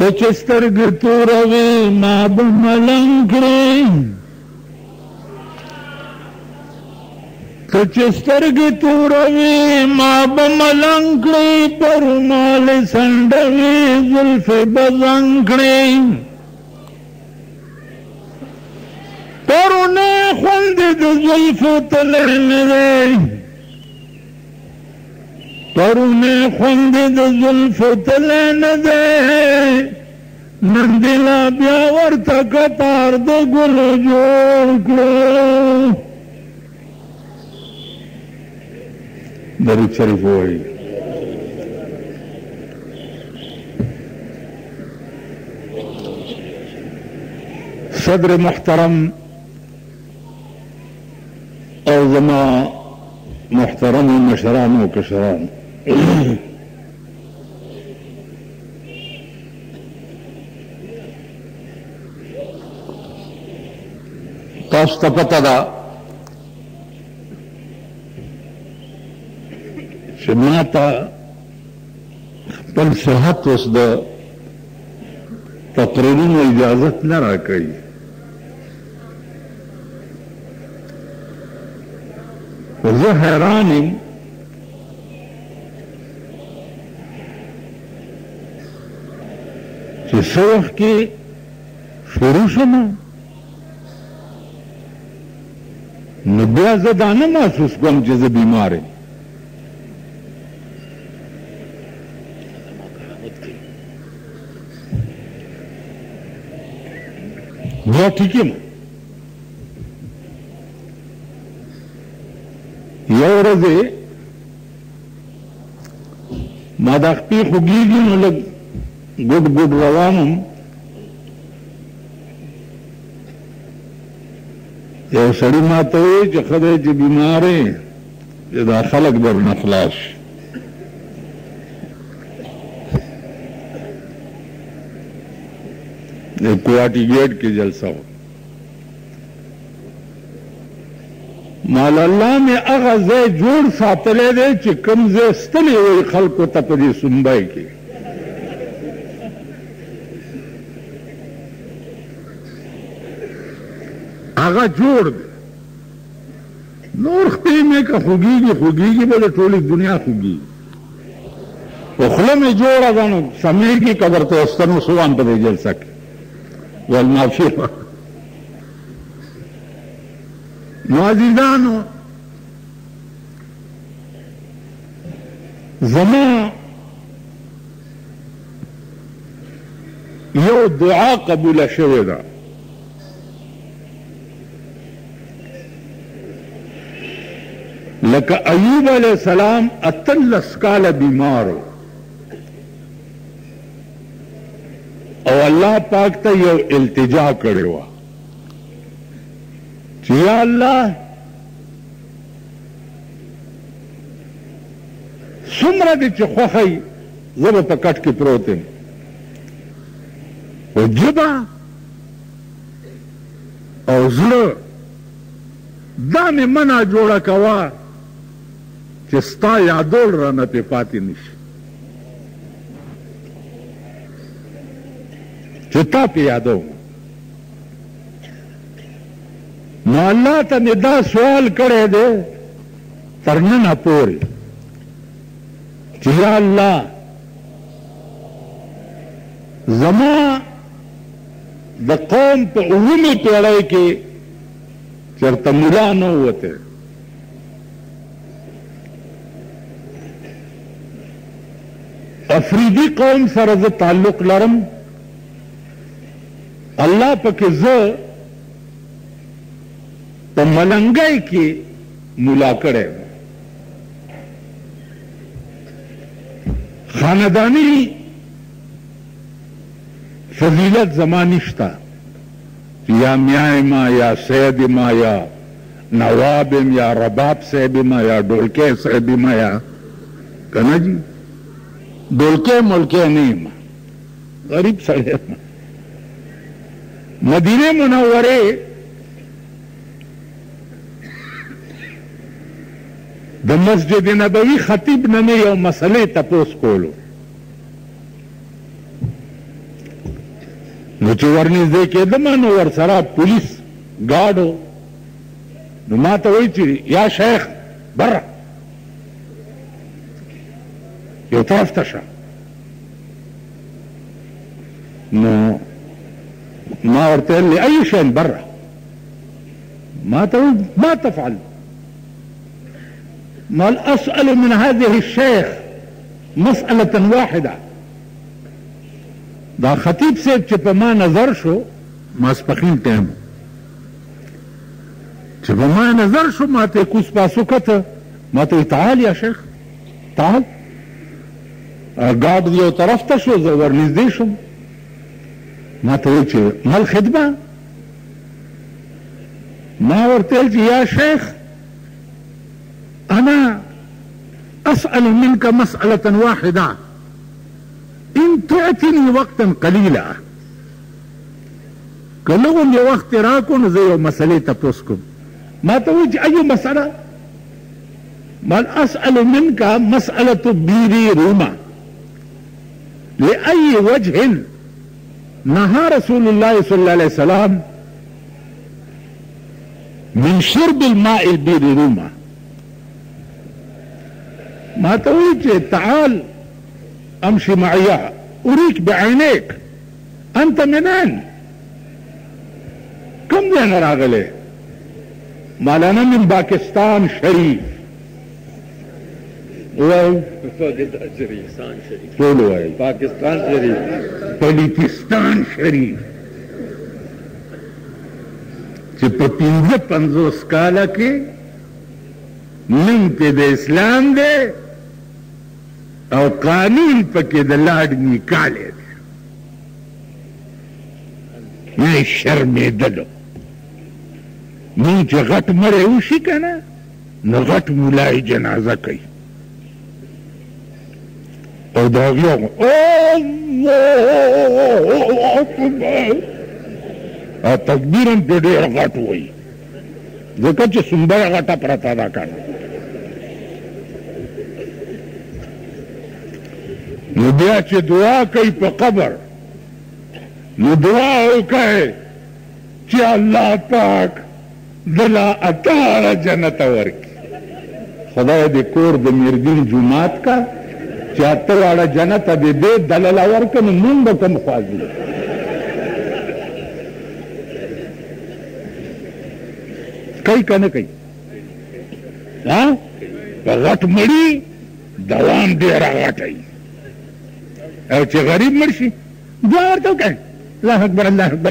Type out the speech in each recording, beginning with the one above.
ته چې سترګې توروې ما به ملنګ کړې ته چې سترګې توروې ما به ملنګ کړې په رومال څنډوې زلفې به زنګ کړې پرونه خوند د زلفو تللی نه دی پرونی خوند د زلفو تلی نه دی نن دې لا بیا ورته کتار د ګلو جوړ کړو درود شریف وایي صدر محترم او زما محترم مشران او کشران تاسو ته پته ده چې ما ته خپل صحت اوس د تقریرونو اجازت نه راکوي زه حیران یم چې څه وخت کې شروع شم نو بیا زه دا نه محسوس کوم چې زه بیمار یم زه ټیک یم یو ورځ ما د خپې خوږېږي نو لږ ګډ ګډ روان وم یو سړي ما ته وویل چې ښه دی چې بیمار یې چې دا خلک درنه خلاص شي. د کوارټي ګیټ کې جلسه وه مال الله مې هغه ځای جوړ ساتلی دی چې کوم ځای ستلی وي خلکو ته په دې سنبای کې هغه جوړ دی نور خپې مې که خوږېږي خوږېږي به د ټولې دنیا خوږېږي خو خوله مې جوړه ده نو سمېږي که درته یو ستن وسوام په دې جلسه کې ویل معافي وکړه نو عزیزانو زما یو دعا قبوله شوې ده لکه ایوب علیه السلام اتلس کاله بیمار و او الله پاک ته یو التجا کړې وه چې یا الله څومره دې چې خوښه یي زه به په کټ کې پروت یم او ژبه او زړه دا مې منع جوړه کوه چې ستا یادول رانه پې پاتې نشي چې تا پې یادوم نو الله ته مې دا سوال کړی دی تر ننه پورې چې یا الله زما د قوم په اوومې پېړۍ کې چېرته ملا نه ووتی افریدي قوم سره زه تعلق لرم الله پکې زه په ملنګۍ کې ملا کړی خاندانی فضیلت زما نشته چې یا میا یم یا سید یم یا نواب یم یا رباب صاحب یم یا ډولکی صاحب یم یا که نه جي ډولکی مولکی نه یم غریب سړی یم مدینه منوره د مسجد نبوي خطیب نه مې یو مسلې تپوس کولو نو چې ورنږدې کېدم نو ورسره پولیس ګارډ و نو ما ته وایي چې یا شیخ بره یو طرف ته شه نو ما ورته ویل لأي شین بره ما ته وایي ما تفعل ما الأسأل من هذه الشيخ مسئلة واحدة دا خطیب صاحب چې په ما نظر شو ماسپخین ټایم چې په ما نظر شو ما ته کوس پاسو کته ما ته تعال یا شیخ تعال ګاډ یو طرف ته شو زه ورنږدې شوم ما ته ویل چې مل خدمه ما ورته ویل چې یا شیخ أنا أسأل منك مسألة واحدة إن تعطيني وقتا قليلا كلهم وقت اختراكم زي مسألة تبوسكم ما توج أي مسألة بل أسأل منك مسألة بيري روما لأي وجه نهى رسول الله صلى الله عليه وسلم من شرب الماء روما ما تريد تعال امشي معي اريك بعينيك انت منين كم دين راغلي مال انا من باكستان شريف وای ټول وای پاکستان شریف پلیتستان شریف چې په پنځه پنځوس کاله کې نوم پې د اسلام دی او قانون پکې د لاډ نیکالی دی نه شرمېدلو مونږ چې غټ مړی وشي که نه نو غټ مولا یې جنازه کوي او د هغې او تکبیر هم پرې ډېر غټ وایي ځکه چې سنبه یې غټه پرته ده که نه نو بیا چې دعا کوي په قبر نو دعا وکړئ چې الله پاک دلا اکا اړه جنت ورکی. خدای دی کور د میردین جومات کا چې اته واړه جنت دی دی دللا ورکه نو مونږ به کوم خوا ځو. کوي که نه کوي ها په غټ مړي دوام دی راغټوي او چې غریب مړ شي دعا ورته وکړي الله اکبر الله اکبر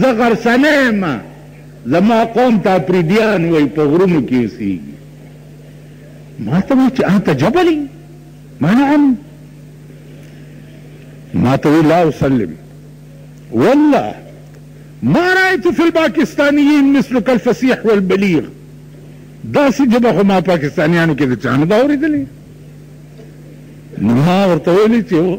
زه غرڅنی یم زما قوم ته اپریدیان وایي په غرونو کې اوسیږي ماته وایي چې انت جبلی ما نعم ماته وایي لا اسلم والله ما رايت في الباکستانيين مثلك الفصيح والبليغ داسې جبه خو ما پاکستانیانو کې د چانه دا اورېدلې نو ما ورته ویلي چې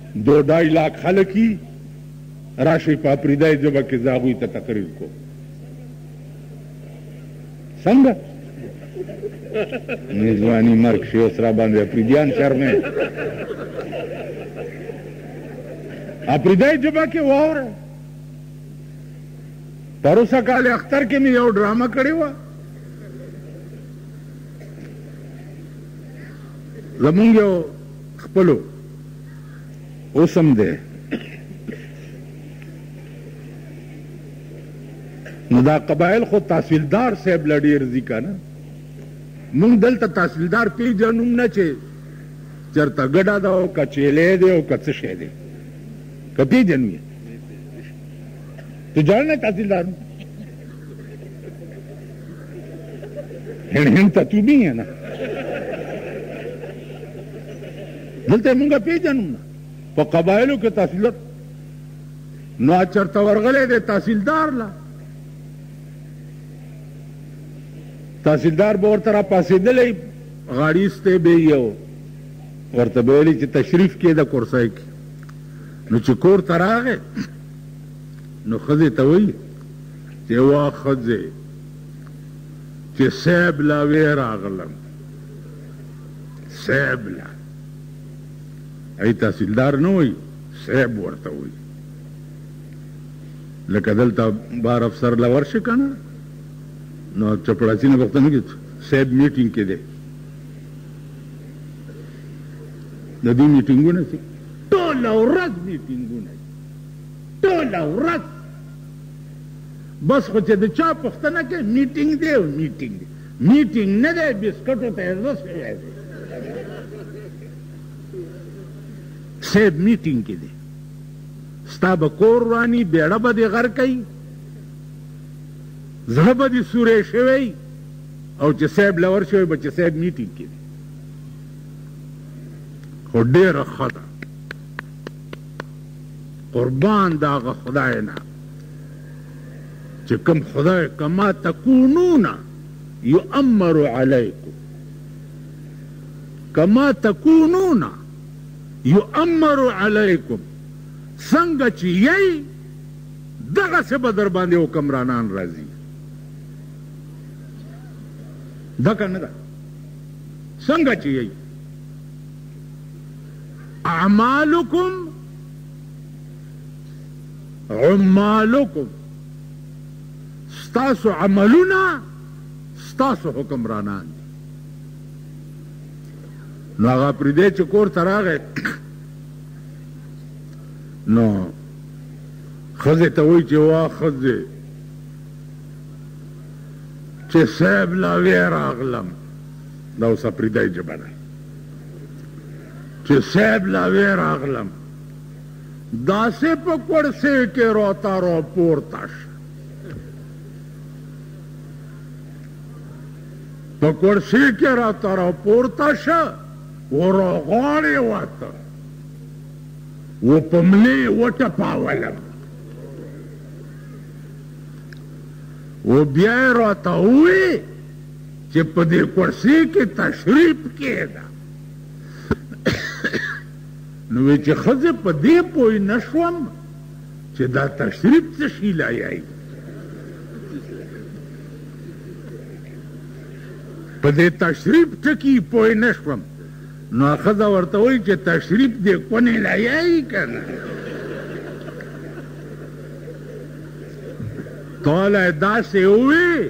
ډوډا علاق خلک یی راشی په اپریدای ژبه کی زه هغوی ته تقریر کوم څنګه میزوانی مرګ شی اوس را باندې اپریدیان شرمه اپریدای ژبه کې واوره پروسه کال اختر کې مې یو ډرامه کړې و زمونږ یو خپلو اوس هم دی نو دا قبایل خو تحصیلدار صاحب له ډېر ځي که نه مونږ دلته تحصیلدار پېژنو هم نه چې چېرته ګډه ده او که چیلی دی او که څه شی دی که پېژنو یې پېژنو نه تحصیلدار هند هند ته تلو نه نه دلته مونږه پیژنو نه په قبایلو کې تحصیل نو چرته ورغلې د تحصیلدار لا تحصیلدار به ورته را پاسېدلی غاړي سته به یو ورته به ویلي چې تشریف کې د کورسای کې نو چې کور ته راغی نو ښځې ته وایي چې وا ښځې چې صیب لا وې راغلم صیب لا ای تحصیلدار نه وایي صیب ورته وایي لکه دلته بار افسر لا ورشي که نه نو چپړاسي نه پوښتنه کوي صیب میټینګ کې دی د دې میټینګونه چې ټوله ورځ میټینګونه ټوله ورځ بس خو چې د چا پوښتنه کوي میټینګ دی او میټینګ دی میټینګ نه دی بسکټو ته یې زه شوی دی صاحب میټینګ کې دی ستا به کور وراني بیړه به دې غر کوي زړه به دې سوری شوی او چې صاحب لور شوی به چې صاحب میټینګ کې دی خو ډېره ښه ده قربان د هغه خدای نه چې کوم خدای کما تکونون یؤمر علیکم کما تکونون یؤمر علیکم څنګه چې یی دغه څه به در باندې حکمرانان راځي دا کنه دا څنګه چې یی اعمالکم عمالکم ستاسو عملونه ستاسو حکمرانان دي نو هغه پردی چې کور ته راغی نو ښځې ته وایي چې وا ښځې چې صاحب لاوی راغلم دا اوس اپریدای جبه ده چې صاحب لا وې راغلم داسې په کورسې کې روتا رو پورته شه په کورسې کې راته را پورته شه وروغاړې ورته و په ملې وټپاولم و بیا یې راته وویې چې په دې کرسي کې تشریف کېږه. نو وې چې ښځې په دې پوه نه شوم چې دا تشریف څه شي لایایي. په دې تشریف ټکي پوه نه شوم نو ښځه ورته وایي چې تشریف دې کونې لایایي که نه ته له داسې ووې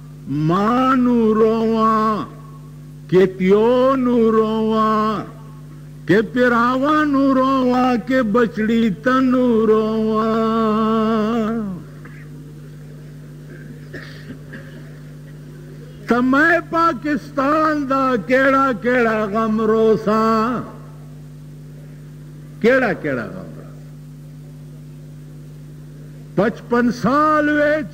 مانو روا کې پیونو روا کې پراوانو روا کې بچړی تنو روا تمه پاکستان دا کېړه کېړه غم روسا کېړه کېړه غم 55 سال وچ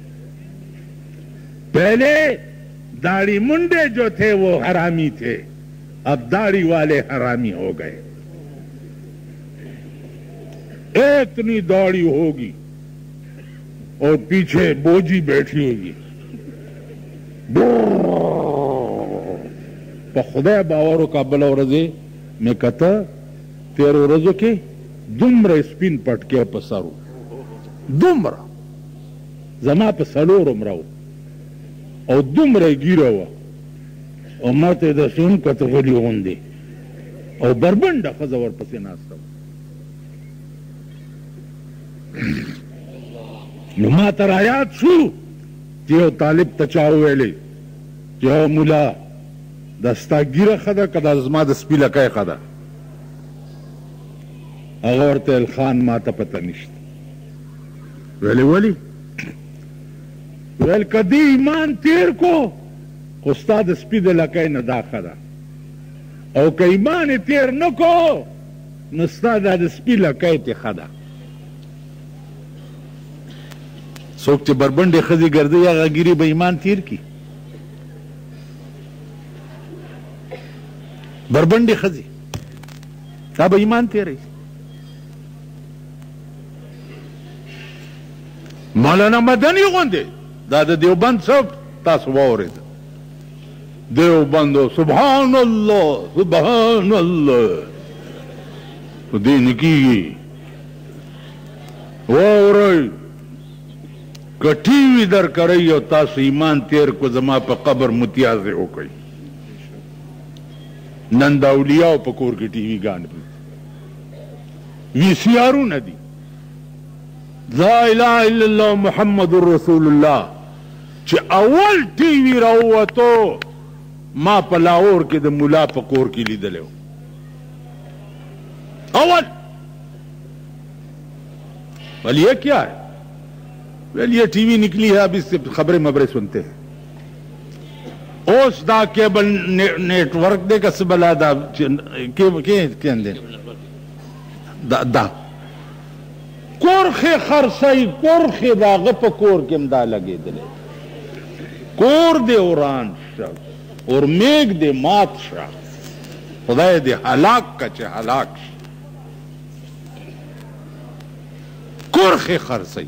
پهلې داړي منډې جو تھې وو حرامي تھې اب داړي والې حرامي هو ګئې اتني داړي هوګي او پيچھې بوجي بيٺي هوګي په خدای باور وکړه بل ورځې مې کته تیر ورځو کې دومره سپین پټکی په سرو دومره زما په څلور عمره و او دومره یې ږیره وه او ما ته یې داسې هم کتل غلي غوندې او بربنډه ښځه ورپسې ناسته وه نو ما ته رایاد شو چې یو طالب ته چا وویلې چې یو ملا دا ستا ږیره ښه ده که دا زما د سپي لکۍ ښه ده هغه ورته ویل خان ما ته پته نشته ویلې ولی ویل که دې ایمان تیر کو خو ستا د سپي د لکۍ نه دا ښه ده او که ایمان یې تیر نه کو نو ستا دا د سپي لکۍ تې ښه ده څوک چې بربنډې ښځې ګرځي هغه ګیري به ایمان تیر کی بربنډې ښځې دا به ایمان تیروي مولانا مدني غوندې دا د دیوبند صف تاسو واورید دیوبند سبحان الله سبحان الله دین کیږي واورئ که ټي وي در کړی او تاسو ایمان تیر کو زما په قبر متیازې وکړئ نن د اولیاو په کور کې ټي وي ګان وی سی آرونه دي لا اله الا الله محمد رسول الله چې اول ټي وي راووتو ما په لاهور کې د مولا په کور کې لیدلی اول ولی کیا ہے ویل یہ ٹی وی نکلی ہے اب اس سے خبریں مبرے سنتے ہیں اوس دا کیبل نیټ ورک دی که څه بلا دا کیبل کې کین دی دا دا کورخه خرسای کورخه داغه په کور کې مدا لګیدل کور دی وران شه اور میګ دی مات شه خدای دې هلاک کچ هلاک شي کورخه خرسای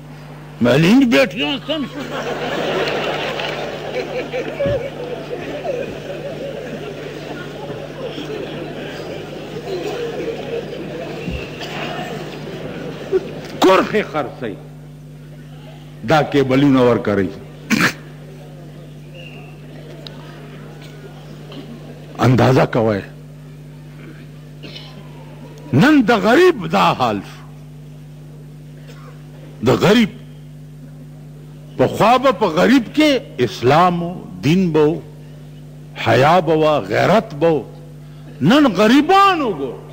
ملنګ بیټیان سم شو کرخې خرڅوي دا کیبلونه ورکوي اندازه کوئ نن د غریب دا حال شو د غریب په خوا به په غریب کې اسلام و دین به و حیا به وه غیرت به و نن غریبان وګوره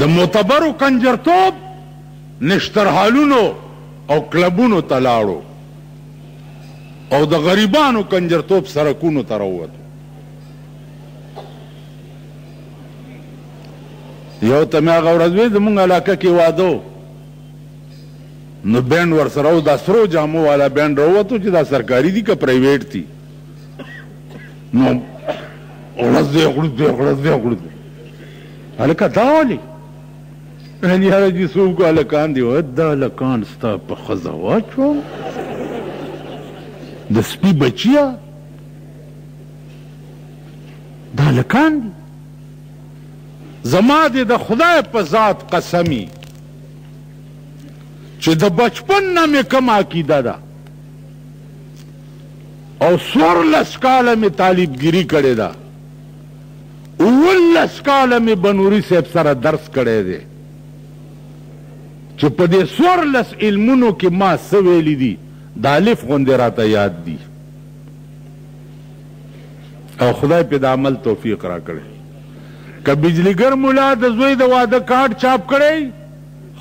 د معتبرو کنجرتوب نشترحالونو او کلبونو ته لاړو او د غریبانو کنجرتوب سرکونو ته راووتو یو ته مې هغه ورځ وې زمونږ علاقه کې واده نو بینډ ورسره و دا سرو جامو والا بینډ راووتو چې دا سرکاري دي که پرایویټ دي نو ورځ دی خړو دی خړو دی خړو دی هلکه دا ولې ان یاره چې څوک هلکان دي وایي دا هلکان ستا په ښځه واچوم د سپي بچیه دا هلکان دي زما دې د خدای په ذات قسمي چې د بچپن نه مې کومه عقیده ده او څوارلس کاله مې طالبګیري کړې ده اوولس کاله مې بنوري صاحب سره درس کړی دی چې په دې څوارلس علمونو کې ما څه ویلي دي د الف غوندې راته یاد دي او خدای پې د عمل توفیق راکړی که بجلیګر ملا د زوی د واده کارت چاپ کړی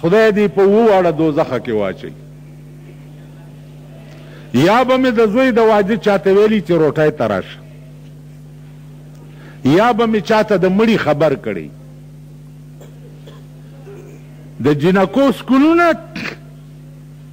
خدای دی په اووه واړه دوزخه کې واچی یا به مې د زوی د واده چاته ویلی چې روټای ته راشه یا به مې چاته د مړی خبر کړی د جنکو سکولونه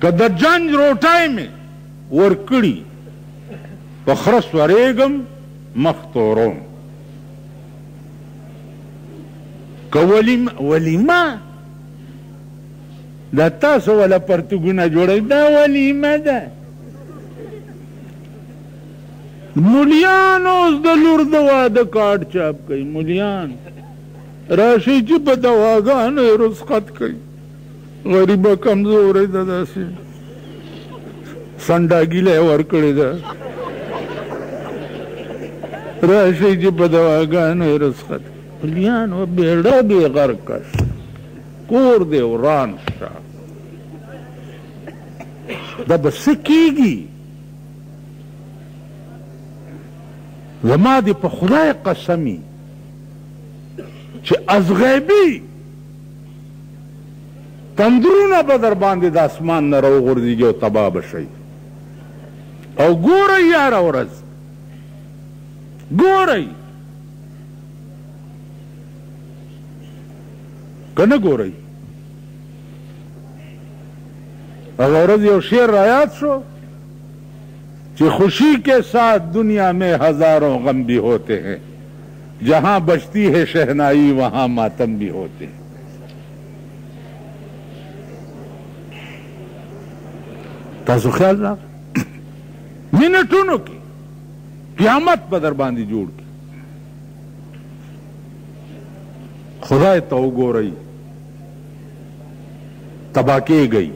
که د جنج روټۍ مې ورکړي په خره سورېږم مخ توروم که ولیمه ولیمه دا تاسو ولا پرتګونه جوړوي دا ولیمه ده مليان اوس د لور د واده کارت چاپ کوي مليان راشئ چی په دواګانو یې رسخت کړئ غریبه کمزورې ده داسې سنډاګیله یې ورکړې ده راشئ چې په دواګانو یې رسخت پلیان و بیړه بې غرقه شه کور دې وران شه دا به څه کېږي زما دې په خدای قسمي چې از غیبي تندرونه به در باندې د اسمان نه راوغورځېږي او تباه به شئ او ګورئ یاره ورځ ګورئ که نه ګورئ هغه ورځ یو شعر رایاد شو چې خوشی کې ساتھ دنیا میں هزاروں غم بھی ہوتے ہیں جهاں بجتی هې شهنائی وهاں ماتم بهی هوتې هې. تاسو خیال راغی منټونو کې قیامت به درباندې جوړ کړي. خدای ته وګورئ تباه کیږئ.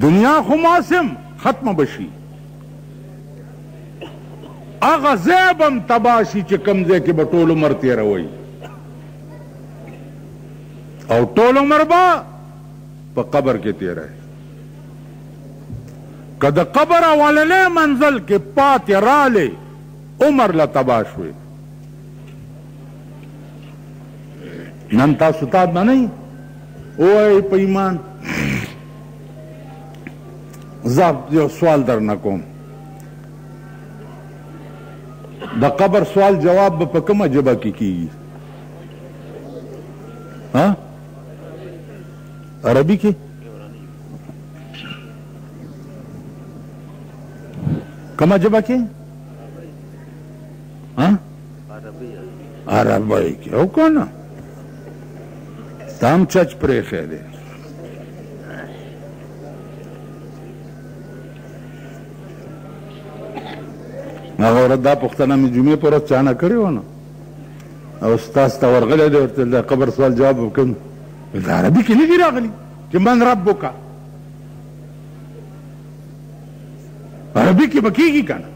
دنیا خو ماسم ختمه به شي. هغه ځای به هم تباه شي چې کوم ځای کې به ټول عمر تېروئ او ټول عمر به په قبر کې تېروئ که د قبر اولنې منزل کې پاتې رالی عمر له تباه شوې نن تاسو تاد نه نه وایئ په ایمان زه یو سوال درنه کوم د قبر سوال جواب به په کومه ژبه کې کیږي ها عربي کې کومه ژبه کې ها عربي کې او کنه تام چچ پرې خېده هغه ورځ دا پوښتنه مې جمعې پر ورځ چانه کړې و نو او استاد ته ورغلی دی ورته د قبر سوال جواب وکړم د عربي کې نه دي راغلي چې من ربک عربي کې به کېږي که نه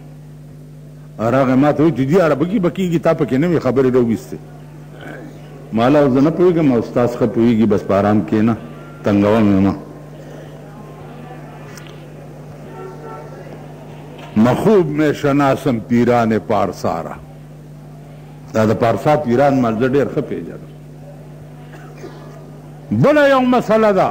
راغی ما ته وویل چې دي عربکي به کېږي تا پکې نوې خبرې راوویستې ما لا زه نه پوهېږم او استاد ښه پوهېږي بس په ارام کېنه تنګوه مې مه مخوب مې شناسم پیران پارسارا دا د پارسا پیران ما زه ډېر ښه پېژنم بله یو مسله ده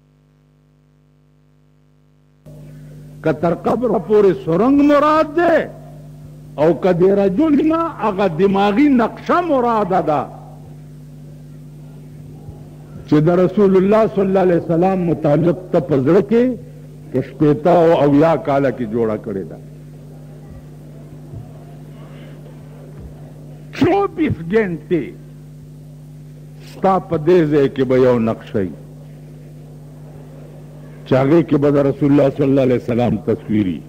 که تر قبر پورې سرنګ مراد دی او که د رجل نه هغه دماغي نقشه مراده ده چې د رسول الله صلی الله علیه وسلم متعلق ته په زړه کې په شپېته او اویا کاله کې جوړه کړې ده چوبیس ګنټې ستا په دې ځای کې به یو نقشه وي چې هغې کې به د رسول الله صلی الله علیه وسلم تصویري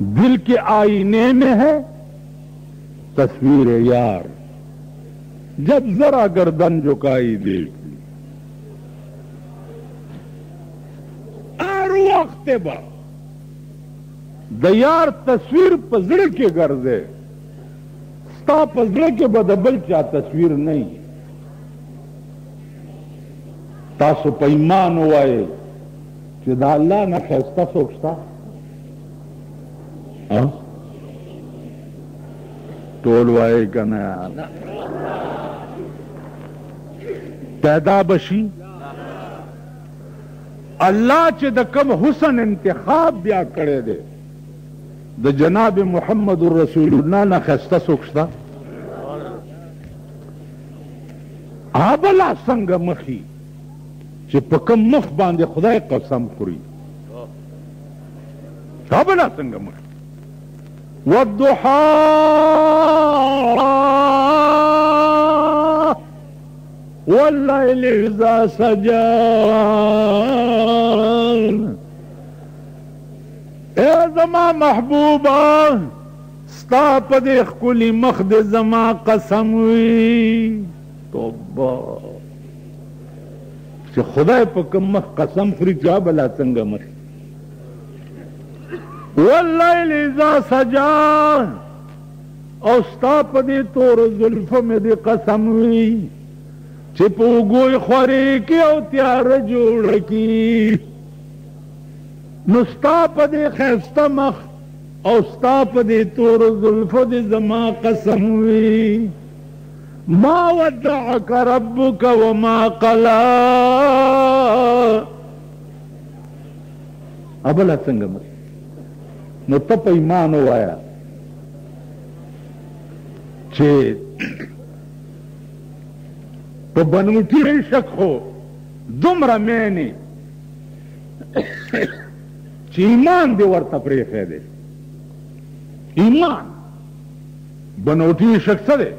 دل کې آئینه مې ہے تصویر یار جب ذرا گردن جھکائی دیکھ هر وخت به د یار تصویر په زړه کې ګرځي ستا په زړه کې به د بل چا تصویر نه وي تاسو په ایمان ووایئ چې د الله نه ښایسته څوک شته ټول وایې که نه پیدا به شي الله چې د کوم حسن انتخاب بیا کړی دی د جناب محمد رسول الله نه خسته څوک شته ابلا څنګه مخي چې په کوم مخ باندې خدای قسم خوري ابلا څنګه مخ والضحى والليل إذا سجى اې زما محبوبه ستا په دې ښکلي مخ دې زما قسم وي توبه چې خدای په کوم مخ قسم خوري چې هغه به لا څنګه مخ واللیل اذا سجا او ستا په دې تورو زلفو مې دې قسم وي چې په اوږو یې خورې کې او تیاره جوړه کړي نو ستا په دې ښایسته مخ او ستا په دې تورو زلفو دې زما قسم وي ما ودعک ربک وما قلا ابله څنګه مر نو ته په ایمان ووایه چې په بنوټي عشق خو دومره مینې چې ایمان دې ورته پرېښی دی ایمان بنوټي شک څه دی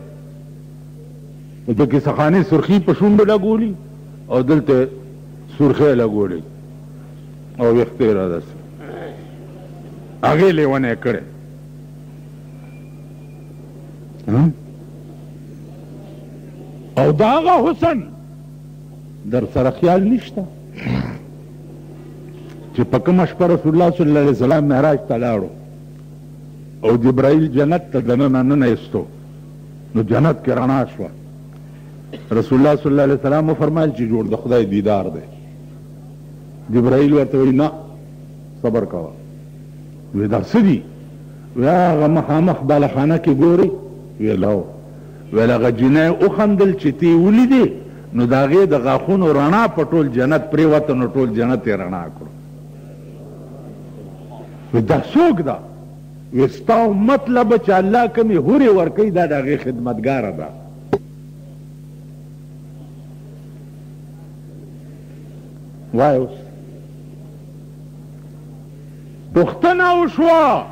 د کیسه خانې سرخي په شونډو لګولي او دلته سرخی لګولي او ویښته یې راداسي هغې لیونی کړی او دا هغه حسن در سره خیال نشته چې په کومه شپه رسول الله صلی الله علیه وسلم معراج ته لاړو او جبرائیل جنت ته دننه ننه ایستو نو جنت کې رڼا شوه رسول الله صلی الله علیه وسلم وفرمایل چې جوړ د خدای دیدار دی جبرائیل ورته وایي نه صبر کوه وی دا څه دي وی هغه مخامخ بالخانه کې ګوري وی لاو ویل هغه جینۍ وخندل چې تیې ولیدې نو د هغې د غاښونو رڼا په ټول جنت پریوته نو ټول جنت یې رڼا کړو وی دا څوک ده وی ستا امت له به چې الله کومې هورې ورکوي دا د هغې خدمتګاره ده وای اوس پوښتنه وشوه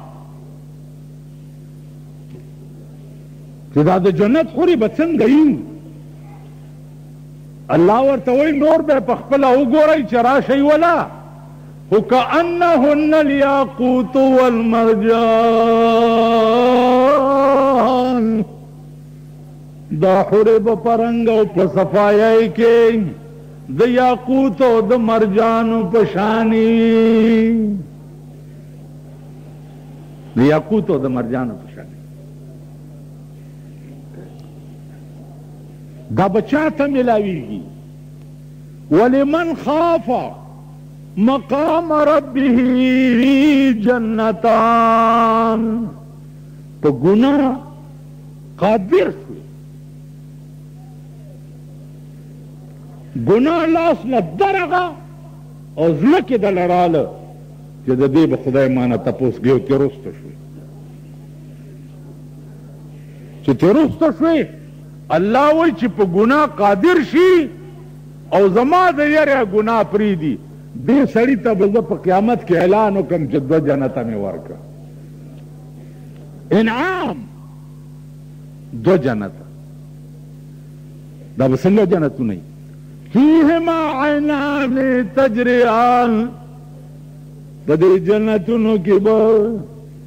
چې دا د جنت خورې به څنګه یو الله ورته وایي نور به په خپله وګورئ چې راشئ ولا خو کأنهن الياقوت والمرجان دا حورې به په رنګ او په صفایۍ کې د یاقوت او د مرجانو په شاني د یاقوت او د مرجانو دا بچا ته ملاویږي ولمن خاف مقام ربه جنتان په ګناه قادر شو ګناه لاس نه درغه او ځمکې د لړاله چې د دې به خدای مانه تپوس ګیو کې رسته شو چې ته رخصته شوې الله وایي چې په ګناه قادر شي او زما د یره ګناه پریږدي دې سړي ته به زه په قیامت کې اعلان وکړم چې دوه جنته مې ورکړه انعام دوه جنته دا به څنګه جنتونه وي فیهما عینان تجریان د دې جنتونو کې به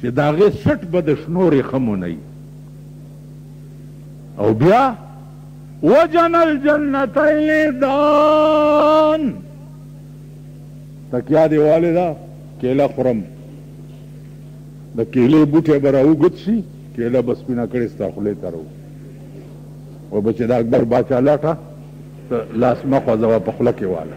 چې د هغې څټ به د شنو ورېښمو نه وي او بیا وجن الجنتین دان تکیا دی والې ده کیله خورم د کیلې بوټی به راوګت شي کیله به سپینه کړې ستا خولې ته راو و به چې د اکبر باچا لټه لاس مه خوځوه په خوله کې واله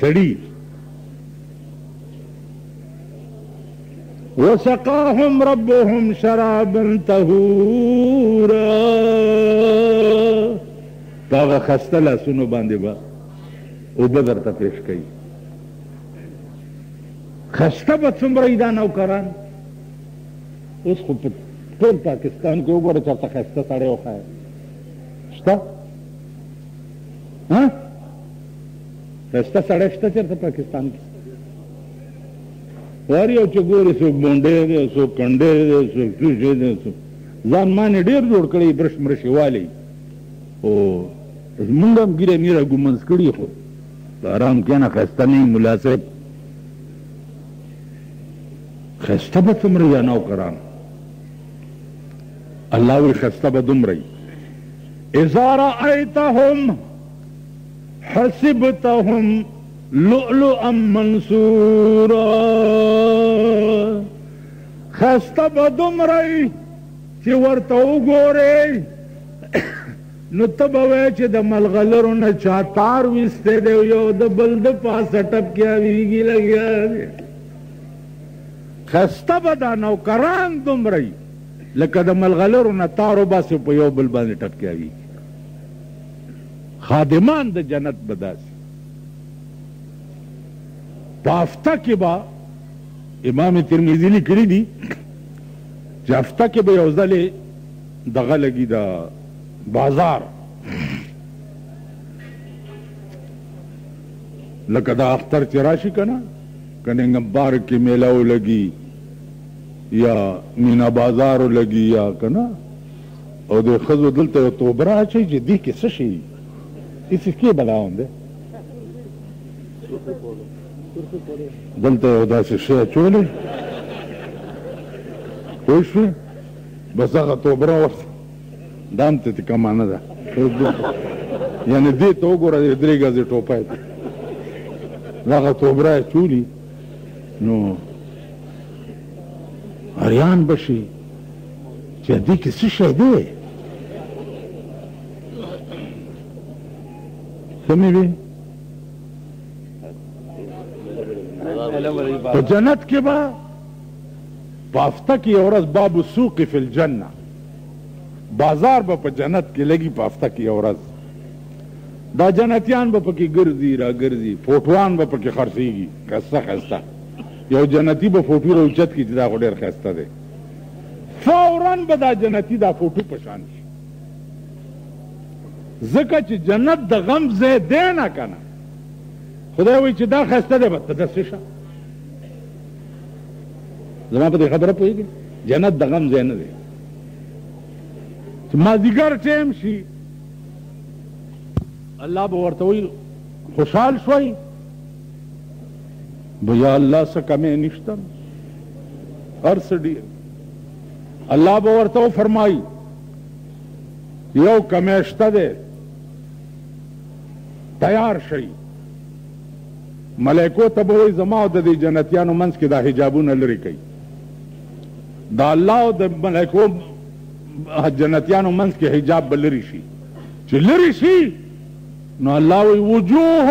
سړي وسقاهم ربهم شرابا طهورا پاغه خسته لاسونو باندې با او بدر ته پیش کړي خسته به څومره دا نوکران اوس خو په ټول پاکستان کې وګوره چېرته خسته سړی وښایه شته ها خسته سړی شته چېرته پاکستان کې هر یو چې ګوري څوک بونډی دی څوک کنډی دی څوک چوشی دی څوک ځان مانې ډېر جوړ کړی برش مرشې والی او زمونږ هم ګیره میره ګومنځ کړي خو په ارام کېنه ښایسته نه یي ملا صاحب ښایسته به څومره یا نوکران الله وی ښایسته به دومره اذا رأیتهم حسبتهم لؤلؤا منصورا خسته به دومره چې ورته وګورې نو ته به وایې چې د ملغلرو نه چا تار ویستی دی یو د بل د پاسه ټپکیا ویږي لګیا دی خسته به دا نوکران دومره لکه د ملغلرو نه تار وباسې په یو بل باندې ټپکیا ویږي خادمان د جنت به داسې په هفته کې به امام ترمذي لیکلي دي چې هفته کې به یو ځلې دغه لګي د بازار لکه دا اختر چې راشي که نه که ننګمبار کې میله ولګي یا مینا بازار ولګي یا که نه او د خزو دلته یو توبره اچي چې دې کې څه شي هیڅ کې بلاون دی دلته یو داسې شی اچولی پوه شوې بس هغه توبره ورته دا هم ته کمه نه ده یعنې دې ته وګوره د درې ګزې ټوپی دی دغه توبره اچولي نو اریان بشي چې دې کې څه شی دی څه مې وي په جنت کې به په هفته کې یو ورځ باب السوق فی الجنه بازار به په جنت کې لګي په هفته کې یو ورځ دا جنتیان به پکې ګرځي را ګرځي فوټوان به پکې خرڅېږي ښایسته ښایسته یو جنتی به فوټو راوچت کړي چې دا خو ډېر ښایسته دی فورا به دا جنتی دا فوټو په شان شي ځکه چې جنت د غم ځای دی نه که نه خدای وایي چې دا ښایسته دی به ته داسې شه زما په دې خبره پوهېږي جنت د غم ځای نه دی چې مازدیګر ټایم شي الله به ورته وایي خوشحال شوئ به یا الله څه کمی نشته هر څه ډیر الله به ورته وفرمایي یو کمی شته دی تیار شئ ملایکو ته به وایي زما او د دې جنتیانو منځ کې دا حجابونه لرې کوي د الله او د ملایکو جنتیانو منځ کې حجاب به لرې شي چې لرې شي نو الله وایي وجوه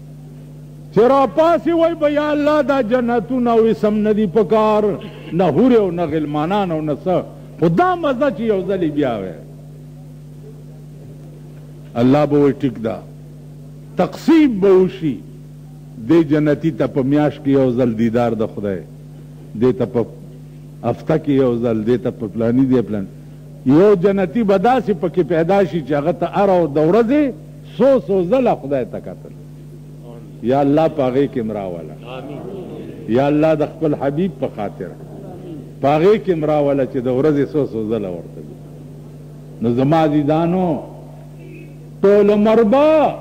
چې راپاسي وای به یا الله دا جنتونه او اسم نه دي پکار نه حورې او نه غلمانان او نه څه خو دا مزه چې یو ځلې بیا وای الله به وای ټیک ده تقسیم به وشي دې جنتي ته په میاشت کې یو ځل دیدار د خدای دې ته په هفته کې یو ځل دې ته په پلاني دی پلان یو جنتي به داسې پکې پیدا شي چې هغه ته هره ورځ څو څو ځله خدای ته کتل یا الله په هغې کې مراوله یا الله د خپل حبیب په خاطر په هغې کې مراوله چې د ورځې څو څو ځله ورته نو زما عزیزانو ټول عمر به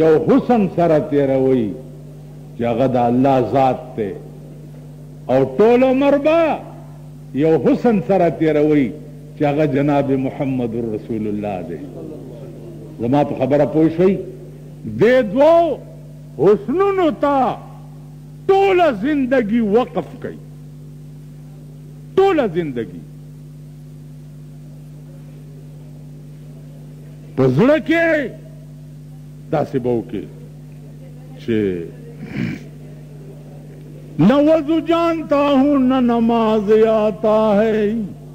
یو حسن سره تېروي چې هغه د الله ذات دی او ټول عمر به یو حسن سره تېروي چې هغه جناب محمد رسول الله دی زما په خبره پوه شئ دې دوو حسنونو ته ټوله زندگی وقف کړئ ټوله زندگی په زړه کې داسې به وکړي چې نہ وضو جانتا ہوں نہ نماز آتا ہے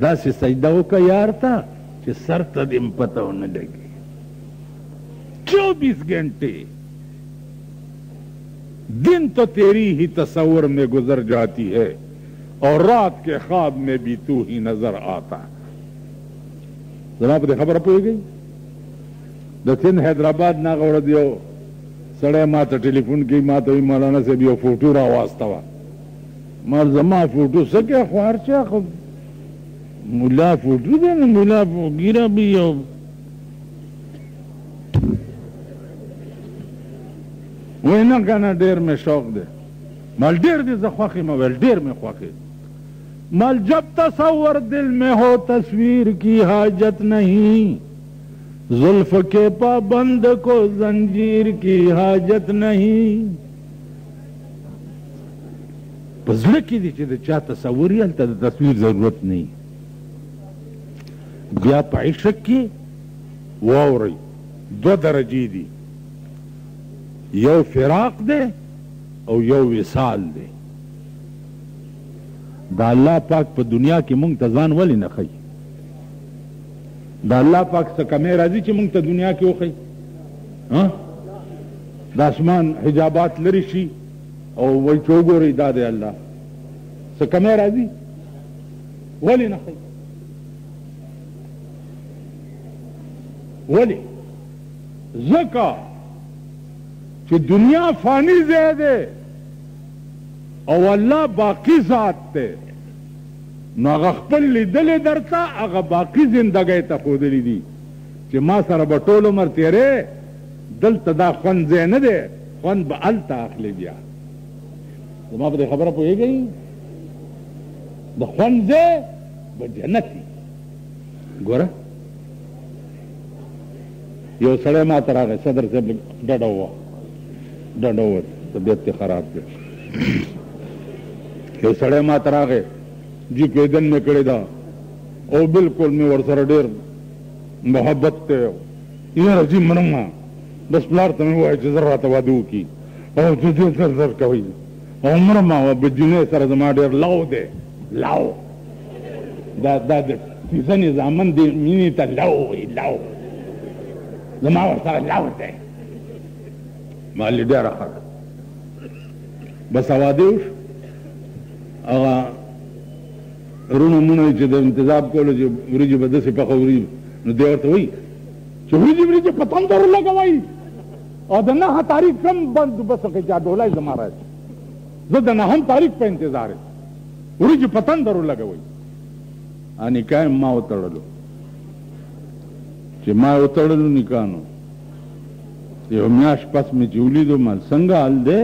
داسې سجده وکړه یار ته چې سر ته دې پته ونه لګي چوبیس ګنټې دن تو تیری ہی تصور میں گزر جاتی ہے اور رات کے خواب میں بھی تو ہی نظر آتا ہے زما په خبره پوهېږئ د سند حیدرآباد نه هغه ورځ یو سړی ما ته ټلیفون کوي ما ته وایي مولانا صاحب یو فوټو راواستوه مار زما فوټو څه کوي خو هر چا خو ملا فوټو دی نو ملا ګیره به یو وای نه کنه ډیر مې شوق دی مال ډیر دې زه خوښ یم ویل ډیر مې خوښ مال جب تصور دل میں ہو تصویر کی حاجت نہیں زلف کے پابند کو زنجیر کی حاجت نہیں په زړه کې دي چې د چا تصور یې هلته د تصویر ضرورت نه وي بیا په عشق کې واورئ دوه درجې دي یو فراق دی او یو وصال دی دا الله پاک په دنیا کې مونږ ته ځان ولې نه ښي دا الله پاک څه کمی راځي چې مونږ ته دنیا کې وښي ها د اسمان حجابات لرې شي او وایي چې وګورئ دا دی الله څه کمی راځي ولې نه ښایي ولې ځکه چې دنیا فانی ځای دی او الله باقی ذات دی نو هغه خپل لیدلې درته هغه باقی زندګۍ ته ښودلې دي چې ما سره به ټول عمر تېرې دلته دا خوند ځای نه دی، خوند به هلته اخلې بیا. زما په دې خبره پوهېږئ؟ د خوند ځای به جنت وي. ګوره یو سړی ما ته راغی، صدر صاحب ډډه ووه، ډډه ووه، طبیعت یې خراب دی. یو سړی ما ته راغی، جی پیدن مې کړې ده او بالکل مې ورسره ډېر محبت دی. یاره جی منم بس پلار ته مې وایه چې زر راته واده وکړي او ته دې زر زر کوي او مرم او به جنې سره زما ډېر لو دی لو دا دا د ځنې زامن دې مینې ته لو وایي لو زما ورسره لو دی مالې ډېره ښه ده بس واده وشو هغه روڼه موڼه وي چې د انتظاب کولو چې وریجې به داسې پخه وري نو دی ورته وایي چې وریجې وریجې په تندر ولګوئ او د نهه تاریخ کم بند بس کې چا ډولای زما راځي زه د نهم تاریخ په انتظار یم وریجې په تندر ولګوئ نکاح ما وتړلو چې ما وتړلو نکاح نو یو میاش پس مې چې ولیدو مال څنګه حال دی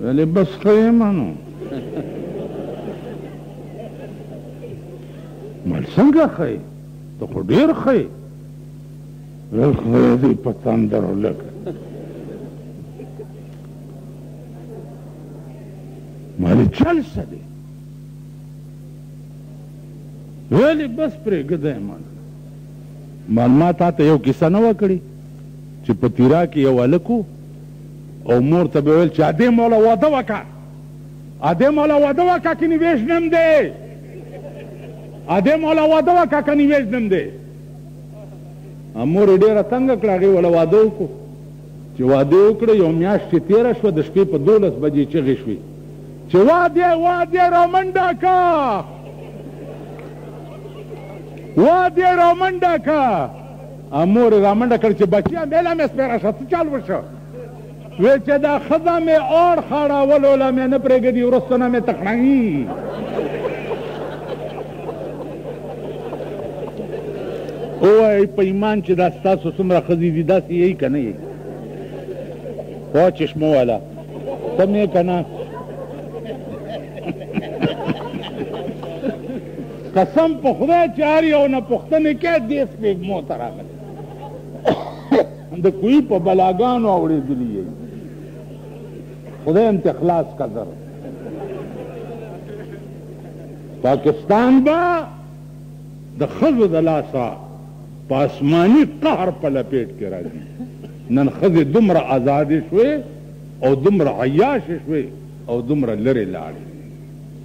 ویلې بس خو یې منو مل څنګه خې ته خو ډېر خې ویل خدای دې په تندر ولګه مالې چل څه دی ویلې بس پرېږه دی مل مل ما تا ته یو کیسه نه وه کړې چې په تیرا کې یو هلک او مور ته به ویل چې ادې مولا واده وکړه ادې مولا واده وکړه کني وژنم دی ادې مولا واده وکړه کني وژنم دی مور یې ډېره تنګه کړه هغې وله واده وکړو چې واده یې وکړه یو میاشت چې تېره شوه د شپې په دولس بجې چغې شوې چې واده واده رامنډه که واده رامنډه که مور یې رامنډه کړ چې بچیه میله مې سپېره شه څه چل وشو وی چې دا ښځه مې اور خړاولو له مې نه پرېږدي وروسته نه مې تخنوي ووایئ په ایمان چې دا ستاسو څومره ښځې دي داسې یی که نه یی وا چشمه والا ته مې که نه قسم په خدای چې هر یو نه پوښتنې کې دې سپېږمو ته راغلی د کوی په بلاګانو اورېدلی یې خدای هم ته خلاص قدر پاکستان به د ښځو د لاسه په آسماني قهر په لپېټ کې راځي نن ښځې دومره ازادې شوې او دومره عیاشې شوې او دومره لرې لاړې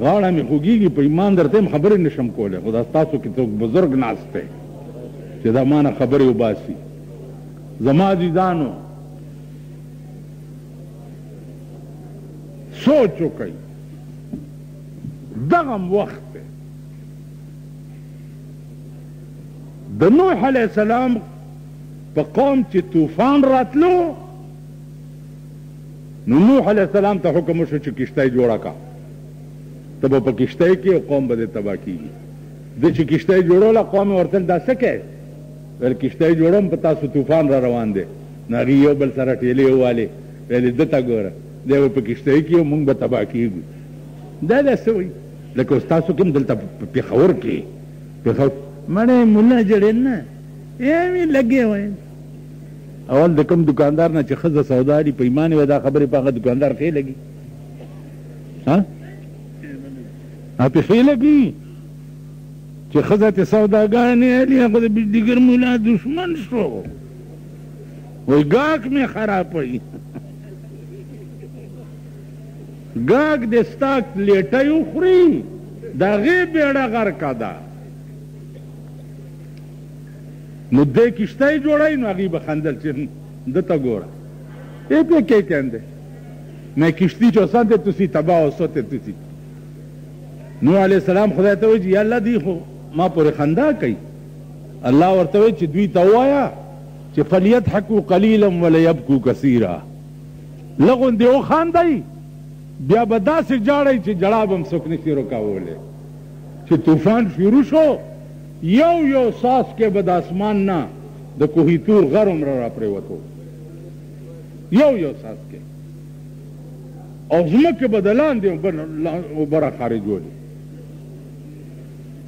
غاړه مې خوږیږي په ایمان درته هم خبرې نشم کولی خو دا ستاسو کې څوک بزرګ ناست دی چې دا مانه خبرې وباسي زما عزیزانو سوچ وکړئ دغه وخت دی د نوح علیه السلام په قوم چې طوفان راتلو نو نوح علیه السلام ته حکم وشو چې کښتۍ جوړه کړه، ته به په کښتۍ کې او قوم به دې تباه کېږي. ده چې کښتۍ جوړوله، قوم یې ورتل دا څه کوې؟ ویل کښتۍ جوړوم، په تاسو طوفان را روان دی. نو هغوی یو بل سره ټېلې ووهلې، ویل یې ده ته ګوره، دی به په کښتۍ کې او موږ به تباه کېږو. دا دا څه وایي؟ لکه اوس تاسو کې هم دلته په پېښور کې، پېښور. مړې ملا جړېل نه، یوې لږې ویل. اول د کوم دکاندار نه چې خزه سودا لري په ایمان وي دا خبرې په هغه دکاندار ښې لګي ها ها په ښې لګي چې خزه ته سوداګانې لري هغه د بجلیګر مولا دشمن شو وای ګاک مې خرابوي ګاک د ستاک لیټه یو خوري د غې بیړه غرقه ده نو دی کشتۍ جوړوي نو هغوی به خندل چې هم ده ته ګوره ای پې کې کندې مې کشتي چې اوسان ته توسي تبا اوسو ته توسي نو علیه السلام خدای ته وایي چې یا الله دی خو ما پورې خندا کوي الله ورته وایي چې دوی ته ووایه چې فلیضحکو قلیلا ولیبکو کثیرا لغون دی وخاندئ بیا به داسې جاړئ چې جړا به هم څوک نشي رکاولی چې طوفان شروع شو یو یو څاڅکی به د اسمان نه د کوهی تور غر عمره راپریوتو، یو یو څاڅکی او ځمکه به د لاندې اوبه راخارجولې.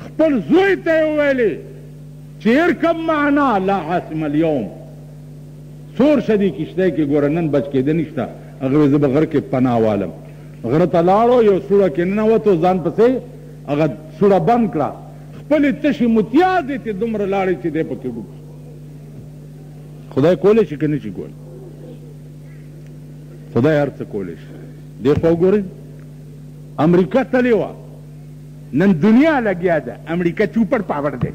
خپل زوی ته یې وویلې چې ارکب معنا لا عاصم الیوم، سور شه دې کښتۍ کې ګوره نن بچ کېده نشته، هغه وې زه به غره کې پناه والم، غره ته لاړو یو سوړه کې ننوتو ځان پسې هغه سوړه بند کړه، خپلې تشې متیازې ترې دومره لاړې چې دی پکې ډوب شو. خدای کولی شي که نه شي کولی؟ خدای هر څه کولی شي. دې خوا وګورئ، امریکا تللې وه، نن دنیا لګیا ده امریکا چوپړ پاوړ دی،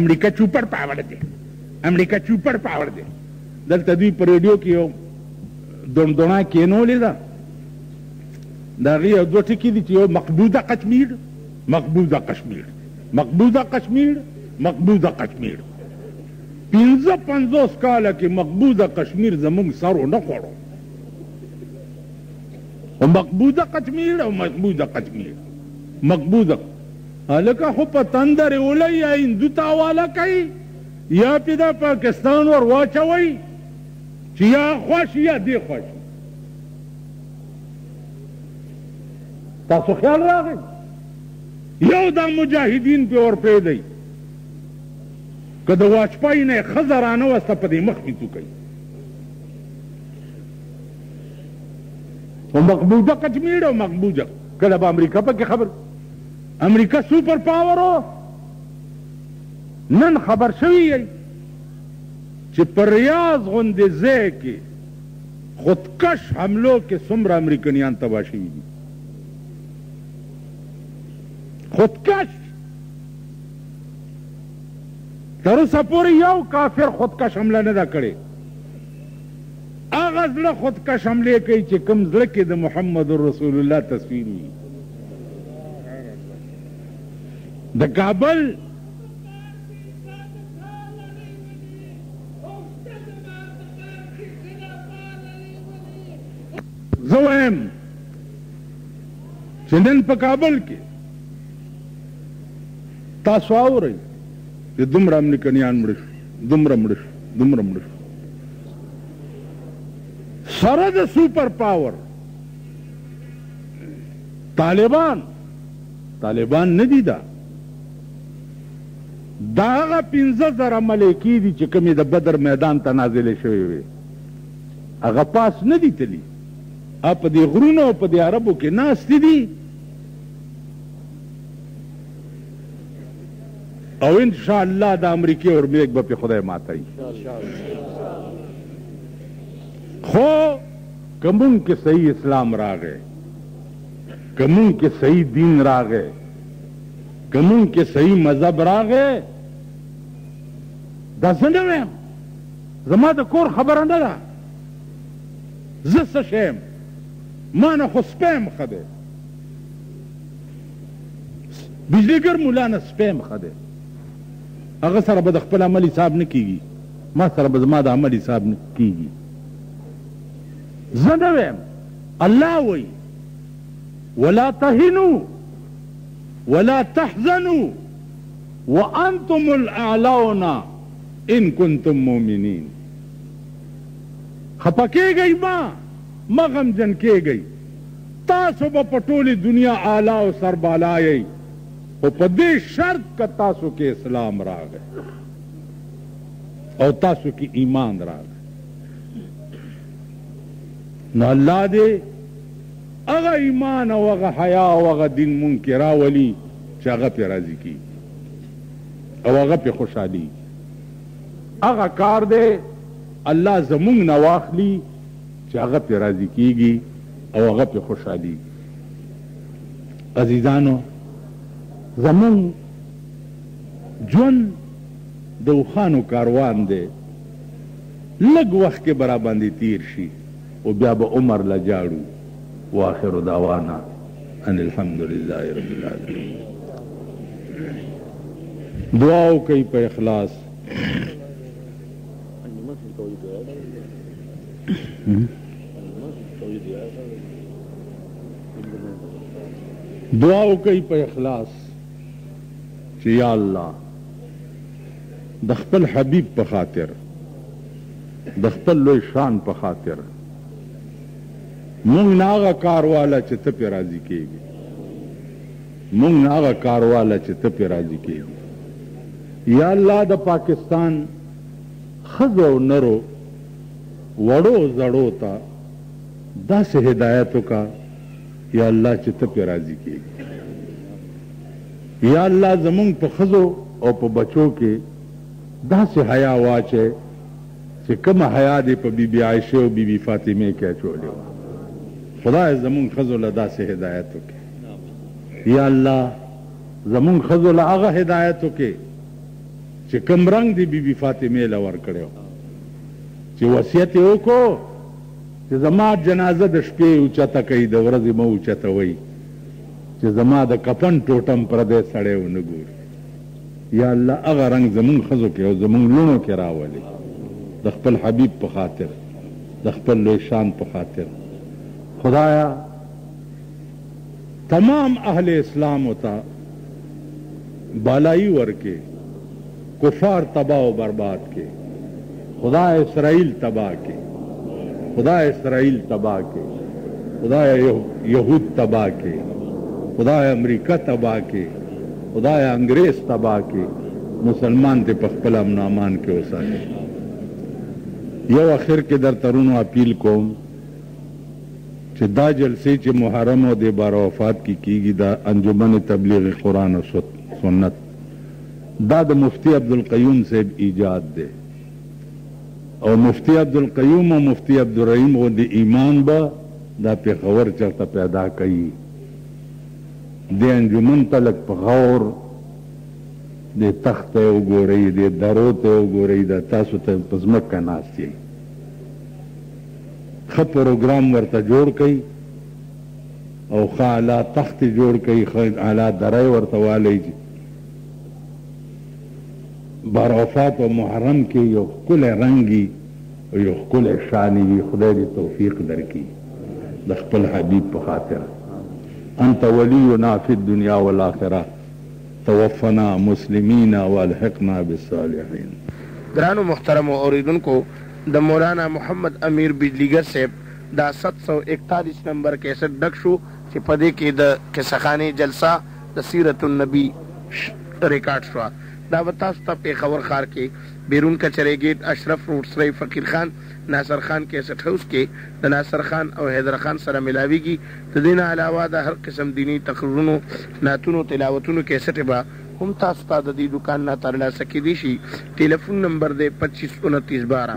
امریکا چوپړ پاوړ دی، امریکا چوپړ پاوړ دی. دلته دوی په ریډیو کې یو دونډوڼا کېنولې ده، د هغې یو دوه ټکي دي چې یو مقبوضه قشمیر مقبوضه کشمیر مقبوضه کشمیر مقبوضه کشمیر پنځه پنځوس کاله کې مقبوضه کشمیر زموږ سر ونه خوړو او مقبوضه کشمیر او مقبوضه کشمیر مقبوضه هلکه خو په تندر اوله یا هندو ته حواله کوي یا پې دا پاکستان ور واچوئ چې یا خوښ یا دې خوښ تاسو خیال راغی یو دا مجاهدین په ورپې دی که د واجپای نه ښځه رانه وسته په دې مخ کې څوکوي او مقبوضه کشمیر او مقبوضه کله به امریکا پکې خبر امریکا سپر پاور و نن خبر شوی یی چې په ریاض غوندې ځای کې خودکش حملو کې څومره امریکنیان تباه شوي دي خودکش تر اوسه پورې یو کافر خودکش حمله نه ده کړې هغه زړه خودکش حملې کوي چې کوم زړه کې د محمد رسول الله تصویر وي د کابل زه وایم چې نن په کابل کې تاسو اورئ چې دومره امریکنیان مړه شو دومره مړه شو دومره مړه شو سره د سوپر پاور طالبان طالبان نه دي دا دا هغه پنځه زره ملایکې دي چې کومې د بدر میدان ته نازلې شوې وې، هغه پاس نه دي تللي، هغه په دې غرونو او په دې عربو کې ناستې دي او ان شاء الله د امریکې اوربیګ به پې خدای ماتوي. خو که مونږ کې صحیح اسلام راغی، که مونږ کې صحیح دین راغی، که مونږ کې صحیح مذهب راغی دا زه نه وایم زما د کور خبره نه ده زه څه شی یم ما نه خو سپی مخه دی بجلیګر ملا نه سپی مخه دی هغه سره به د خپل عمل حساب نه کیږي ما سره به زما د عمل حساب نه کیږي زه نه وایم الله وایي ولا تهنو ولا تحزنوا وانتم الاعلون ان کنتم مؤمنین خپه کیږئ مه، مه غمجن کیږئ، تاسو به په ټولې دنیا اعلی او سربالا یئ، خو په دې شرط که تاسو کې اسلام راغی او تاسو کې ایمان راغی نو الله دې هغه ایمان او هغه حیا او هغه دین مونږ کې راولي چې هغه پې راضي کېږي او هغه پې خوشحالېږي. هغه کار دی الله زمونږ نه واخلي چې هغه پې راضي کېږي او هغه پې خوشحالېږي. عزیزانو! زمونږ ژوند د اوښانو کاروان دی، لږ وخت کې به راباندې تېر شي. او بیا به عمر له جاړو واخر دعوانا ان الحمد لله رب العالمين دعا وکړئ په اخلاص دعا وکړئ په اخلاص چې یا الله د خپل حبیب په خاطر د خپل لوی شان په خاطر مونږ نه هغه کار واله چې ته پې راضي کېږې مونږ نه هغه کار واله چې ته پې راضي کېږې یا الله د پاکستان ښځو او نرو وړو زړو ته داسې هدایت وکړه یا الله چې ته پې راضي کېږي یا الله زمونږ په ښځو او په بچو کې داسې حیا واچوئ چې کومه حیا دې په بي بي عایشې او بي بي فاطمې کې اچولې وه. خدایه زموږ ښځو له داسې هدایت وکړې. یا الله زموږ ښځو له هغه هدایت وکړې چې کوم رنګ دې بي بي فاطمې له ورکړی و چې وصیت یې وکړو چې زما جنازه د شپې اوچته کړئ د ورځې مه اوچتوئ چې زما د کفن ټوټه هم پردی سړی ونه ګوري. یا الله هغه رنګ زمونږ ښځو کې او زمونږ لوڼو کې راولې د خپل حبیب په خاطر د خپل لوی شان په خاطر خدایا تمام اهل اسلام ته بالایی ورکې کفار تباہ و برباد کې خدايه اسرائيل تباه کړې خدايه اسرائيل تباه کړې خدايه يهود تباه کړې خدايه امريکا تباه کړې خدايه انګريز تباه کړې مسلمان دې په خپل امن امان کې وساتي یو اخر کې در ترونو اپیل کوم چې دا جلسې چې محرم او د بار وفات کې کیږي دا انجمن تبلیغ قرآن او سنت دا د مفتي عبدالقیوم صاحب ایجاد دی او مفتي عبدالقیوم او مفتي عبدالرحیم غوندې ایمان به دا پېښور چرته پیدا کوي دې انجمن ته لږ په غور دې تخت ته وګورئ دې درو ته وګورئ دا تاسو ته په ځمکه ناست یئ ښه پروګرام ورته جوړ کړئ او ښه اعلی تخت یې جوړ کړئ، ښه اعلی دره یې ورته والئ چې په عرفات او محرم کې یو ښکلی رنګ وي او یو ښکلی شان یې وي، خدای دې توفیق درکړي د خپل حبیب په خاطر. انت ولینا فی الدنیا والآخرة توفنا مسلمین والحقنا بالصالحین. ګرانو محترمو اورېدونکو د مولانا محمد امیر بجلیګر صاحب دا ست سو اکتالیس نمبر کیسټ ډک شو چې په دې کې د قصه خانې جلسه د سیرت النبي ریکارډ شوه. دا به تاسو ته پېښور ښار کې بېرون کچرې ګېټ، اشرف روډ، سرای فقیر خان، ناصر خان کیسټ هاوس کې د ناصر خان او حیدر خان سره ملاوېږي. د دې نه علاوه د هر قسم دیني تقریرونو، نعتونو، تلاوتونو کیسټې به هم تاسو ته د دې دوکان نه ترلاسه کېدی شي. ټېلفون نمبر دی پچیس انتیس باره.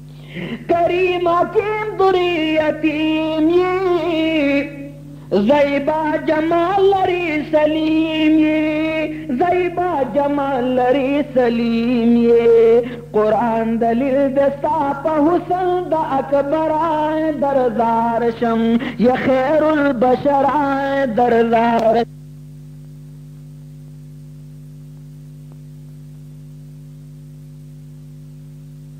کریم حکیم دوری یتیم یی زیبا جمال لري سلیم یی زیبا جمال لري سلیم یی قران دلیل دستا په حسن د اکبر درزار شم یا خیر البشر درزار